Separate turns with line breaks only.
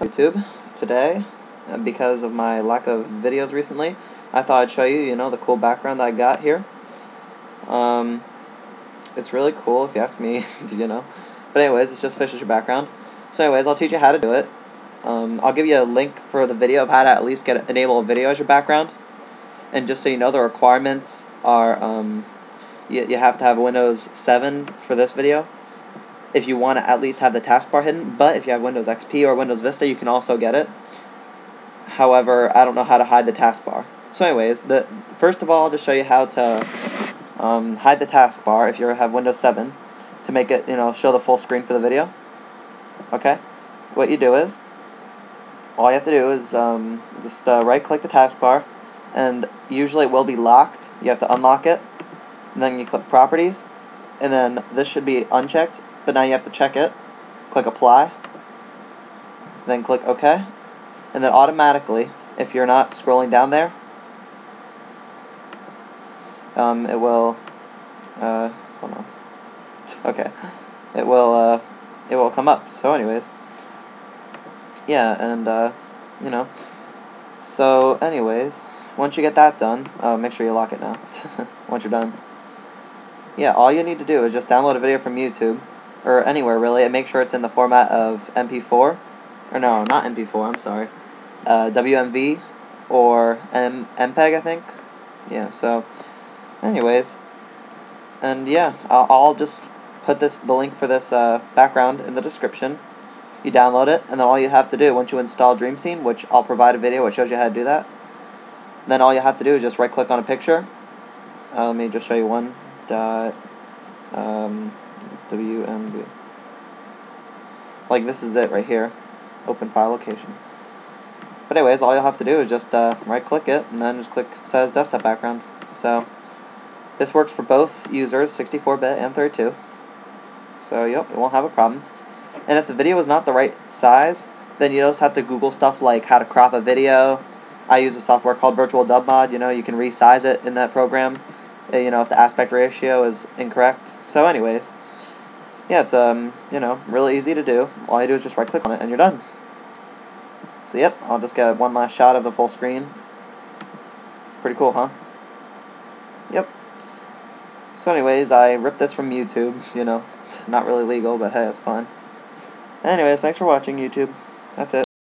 YouTube today uh, because of my lack of videos recently. I thought I'd show you, you know, the cool background I got here. Um, it's really cool if you ask me, you know. But anyways, it's just fish as your background. So anyways, I'll teach you how to do it. Um, I'll give you a link for the video of how to at least get enable a video as your background. And just so you know, the requirements are um, you, you have to have Windows 7 for this video if you want to at least have the taskbar hidden, but if you have Windows XP or Windows Vista, you can also get it. However, I don't know how to hide the taskbar. So anyways, the first of all, I'll just show you how to um, hide the taskbar if you have Windows 7 to make it, you know, show the full screen for the video. Okay? What you do is, all you have to do is um, just uh, right-click the taskbar, and usually it will be locked. You have to unlock it, and then you click Properties, and then this should be unchecked, but now you have to check it. Click apply. Then click OK. And then automatically, if you're not scrolling down there, um, it will, uh, hold on. Okay. It will, uh, it will come up. So anyways, yeah, and, uh, you know, so anyways, once you get that done, uh, make sure you lock it now, once you're done. Yeah, all you need to do is just download a video from YouTube, or anywhere really, and make sure it's in the format of MP4, or no, not MP4, I'm sorry, uh, WMV, or M MPEG, I think. Yeah, so, anyways, and yeah, I'll, I'll just put this the link for this uh, background in the description. You download it, and then all you have to do, once you install DreamScene, which I'll provide a video which shows you how to do that, then all you have to do is just right-click on a picture. Uh, let me just show you one dot um, WMV. Like this is it right here. Open file location. But anyways, all you'll have to do is just uh, right click it and then just click says desktop background. So this works for both users, 64-bit and 32. So yep, it won't have a problem. And if the video is not the right size, then you just have to Google stuff like how to crop a video. I use a software called VirtualDubMod. You know, you can resize it in that program. Uh, you know, if the aspect ratio is incorrect. So anyways, yeah, it's, um, you know, really easy to do. All you do is just right click on it and you're done. So yep, I'll just get one last shot of the full screen. Pretty cool, huh? Yep. So anyways, I ripped this from YouTube, you know, not really legal, but hey, it's fine. Anyways, thanks for watching, YouTube. That's it.